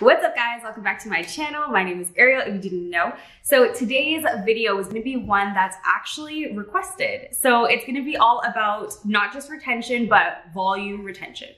What's up guys, welcome back to my channel. My name is Ariel if you didn't know. So today's video is gonna be one that's actually requested. So it's gonna be all about not just retention, but volume retention.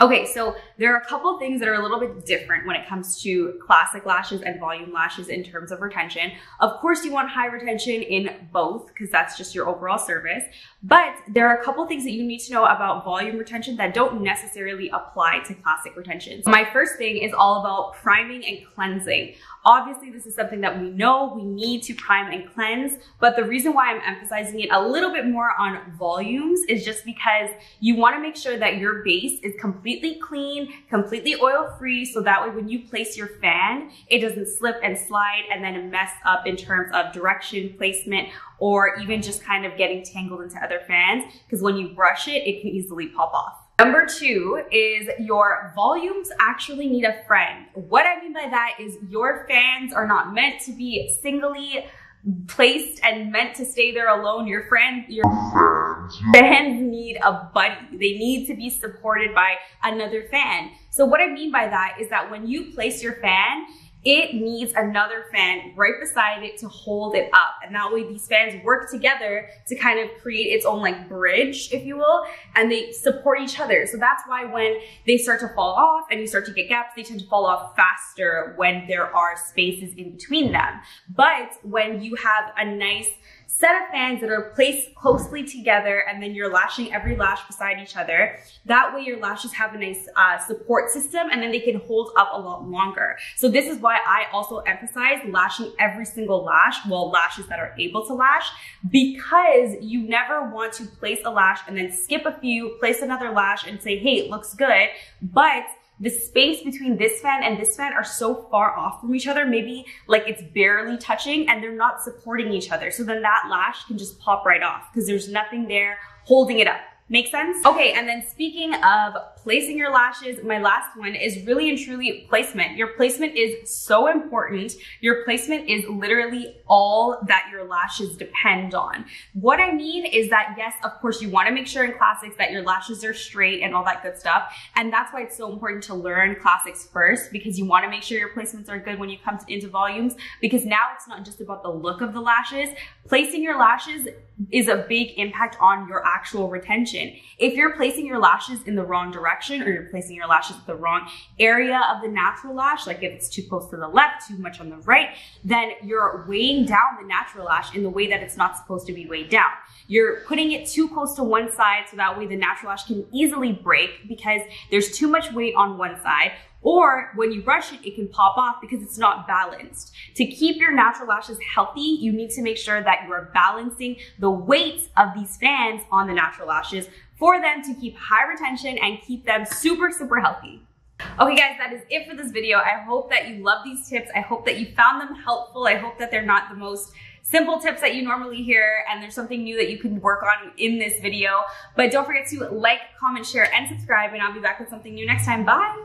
Okay, so there are a couple things that are a little bit different when it comes to classic lashes and volume lashes in terms of retention. Of course, you want high retention in both because that's just your overall service. But there are a couple things that you need to know about volume retention that don't necessarily apply to classic retention. So my first thing is all about priming and cleansing. Obviously, this is something that we know we need to prime and cleanse, but the reason why I'm emphasizing it a little bit more on volumes is just because you wanna make sure that your base is completely clean, completely oil free, so that way when you place your fan, it doesn't slip and slide and then mess up in terms of direction, placement, or even just kind of getting tangled into other fans, because when you brush it, it can easily pop off. Number two is your volumes actually need a friend. What I mean by that is your fans are not meant to be singly placed and meant to stay there alone. Your friend, your fans need a buddy. They need to be supported by another fan. So what I mean by that is that when you place your fan, it needs another fan right beside it to hold it up. And that way these fans work together to kind of create its own like bridge, if you will, and they support each other. So that's why when they start to fall off and you start to get gaps, they tend to fall off faster when there are spaces in between them. But when you have a nice set of fans that are placed closely together and then you're lashing every lash beside each other. That way your lashes have a nice uh, support system and then they can hold up a lot longer. So this is why I also emphasize lashing every single lash, well lashes that are able to lash, because you never want to place a lash and then skip a few, place another lash and say, hey, it looks good. But the space between this fan and this fan are so far off from each other, maybe like it's barely touching and they're not supporting each other. So then that lash can just pop right off because there's nothing there holding it up. Make sense? Okay, and then speaking of placing your lashes, my last one is really and truly placement. Your placement is so important. Your placement is literally all that your lashes depend on. What I mean is that yes, of course, you wanna make sure in classics that your lashes are straight and all that good stuff. And that's why it's so important to learn classics first because you wanna make sure your placements are good when you come to, into volumes because now it's not just about the look of the lashes. Placing your lashes is a big impact on your actual retention. If you're placing your lashes in the wrong direction or you're placing your lashes at the wrong area of the natural lash, like if it's too close to the left, too much on the right, then you're weighing down the natural lash in the way that it's not supposed to be weighed down. You're putting it too close to one side so that way the natural lash can easily break because there's too much weight on one side or when you brush it, it can pop off because it's not balanced. To keep your natural lashes healthy, you need to make sure that you are balancing the weight of these fans on the natural lashes for them to keep high retention and keep them super, super healthy. Okay guys, that is it for this video. I hope that you love these tips. I hope that you found them helpful. I hope that they're not the most simple tips that you normally hear and there's something new that you can work on in this video. But don't forget to like, comment, share, and subscribe and I'll be back with something new next time. Bye!